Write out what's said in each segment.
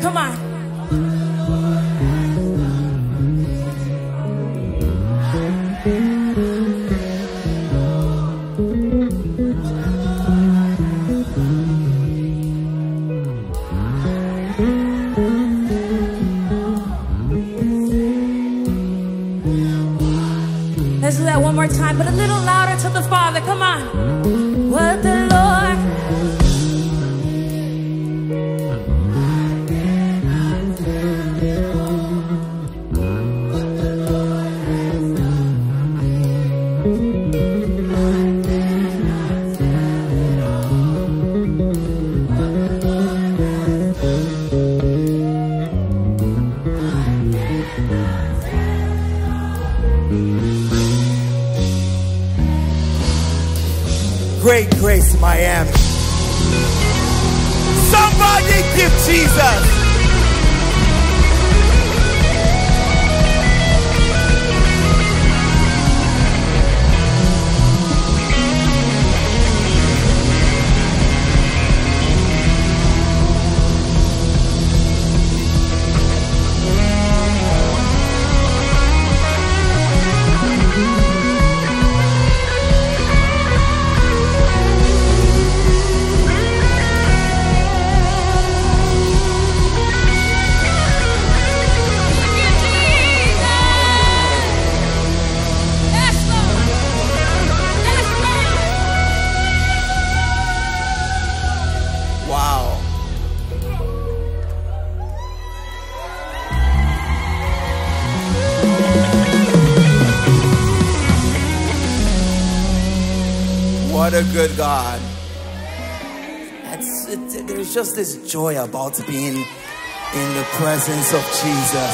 there. Come on. Let's do that one more time, but a little louder to the Father. Come on. Great grace, Miami. Somebody give Jesus. What a good God. That's, it, there's just this joy about being in the presence of Jesus.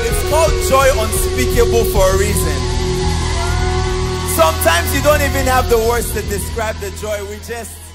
It's called joy unspeakable for a reason. Sometimes you don't even have the words to describe the joy. We just